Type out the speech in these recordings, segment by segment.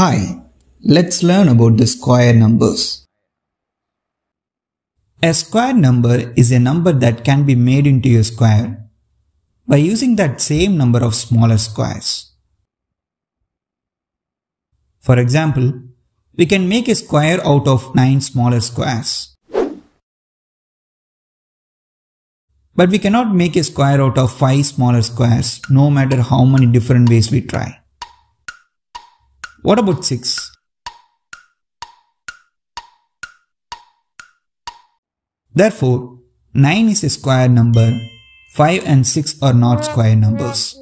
Hi, let's learn about the square numbers. A square number is a number that can be made into a square by using that same number of smaller squares. For example, we can make a square out of 9 smaller squares. But we cannot make a square out of 5 smaller squares no matter how many different ways we try. What about 6? Therefore, 9 is a square number, 5 and 6 are not square numbers.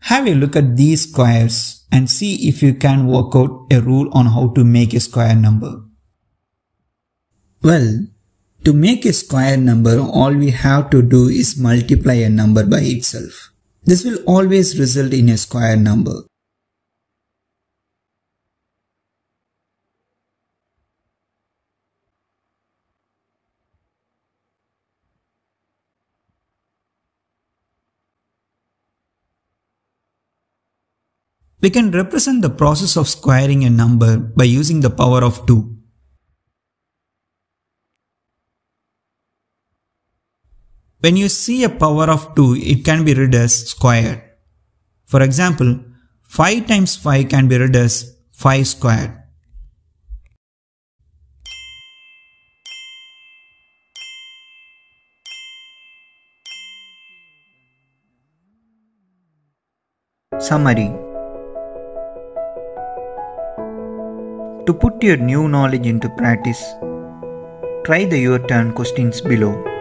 Have a look at these squares and see if you can work out a rule on how to make a square number. Well, to make a square number all we have to do is multiply a number by itself. This will always result in a square number. We can represent the process of squaring a number by using the power of 2. When you see a power of 2, it can be read as squared. For example, 5 times 5 can be read as 5 squared. Summary To put your new knowledge into practice, try the your turn questions below.